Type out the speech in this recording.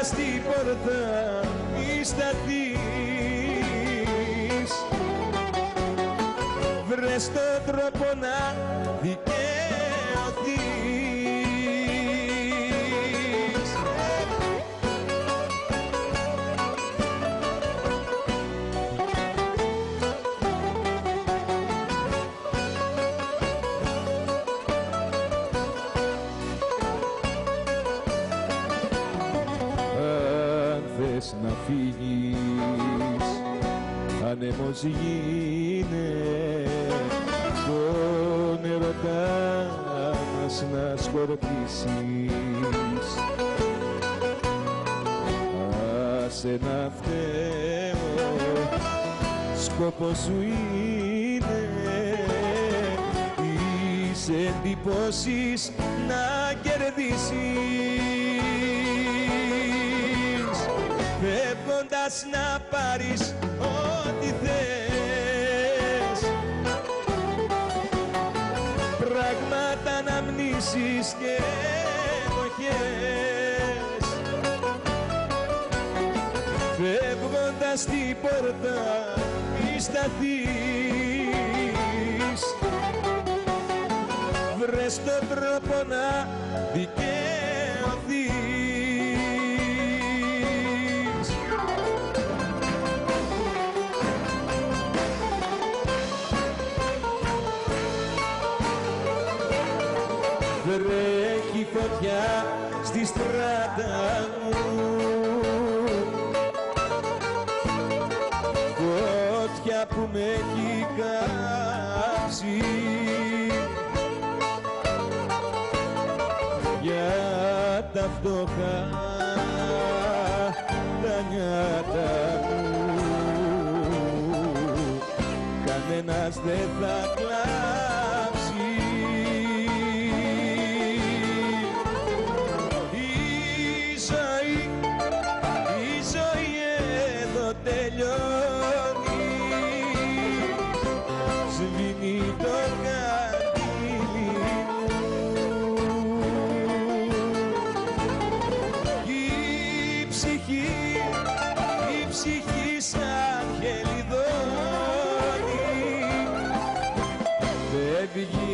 πόρτα μη σταθείς βρες τον τρόπο να δικαιωθείς θες να φύγεις. Άνεμος γίνε τον ερωτά μας να σκορπίσεις. Άσε να φταίω σκοπός σου είναι τις εντυπώσεις να κερδίσεις φεύγοντας να πάρεις ό,τι θες. Πράγματα να μνήσεις και εποχές. Φεύγοντας την πόρτα μη σταθείς. Βρες τον τρόπο να δικαιωθείς Βρέχει φωτιά στη στράτα μου. Φωτιά που με έχει κάψει. Για τα φτωχά τα νιάτα μου. Κανένας δεν θα ψυχής σαν χελιδόνι φεύγει απ'